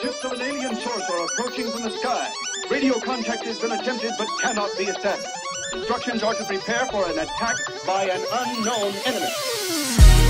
Ships of an alien source are approaching from the sky. Radio contact has been attempted but cannot be established. Instructions are to prepare for an attack by an unknown enemy.